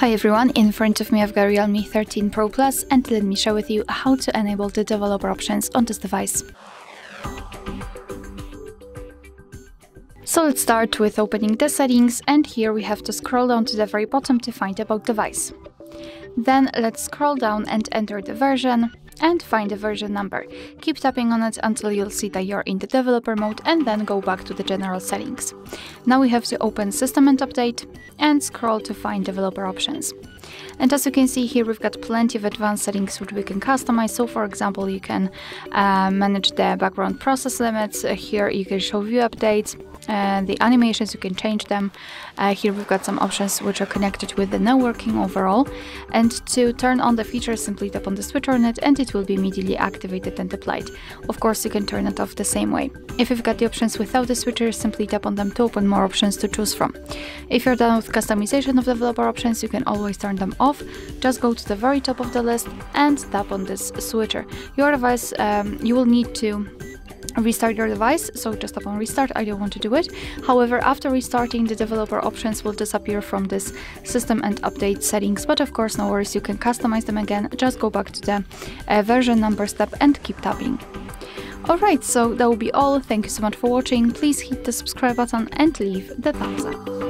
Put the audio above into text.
Hi everyone, in front of me I've got Realme 13 Pro Plus and let me share with you how to enable the developer options on this device. So let's start with opening the settings and here we have to scroll down to the very bottom to find about device. Then let's scroll down and enter the version and find the version number. Keep tapping on it until you'll see that you're in the developer mode and then go back to the general settings. Now we have to open system and update and scroll to find developer options. And as you can see here, we've got plenty of advanced settings which we can customize. So for example, you can uh, manage the background process limits. Uh, here you can show view updates, and the animations you can change them. Uh, here we've got some options which are connected with the networking overall. And to turn on the feature simply tap on the switch on it and it will be immediately activated and applied. Of course you can turn it off the same way. If you've got the options without the switcher simply tap on them to open more options to choose from. If you're done with customization of developer options you can always turn them off. Just go to the very top of the list and tap on this switcher. Your device um, you will need to restart your device so just upon restart I don't want to do it however after restarting the developer options will disappear from this system and update settings but of course no worries you can customize them again just go back to the uh, version number step and keep tapping Alright, so that will be all. Thank you so much for watching. Please hit the subscribe button and leave the thumbs up.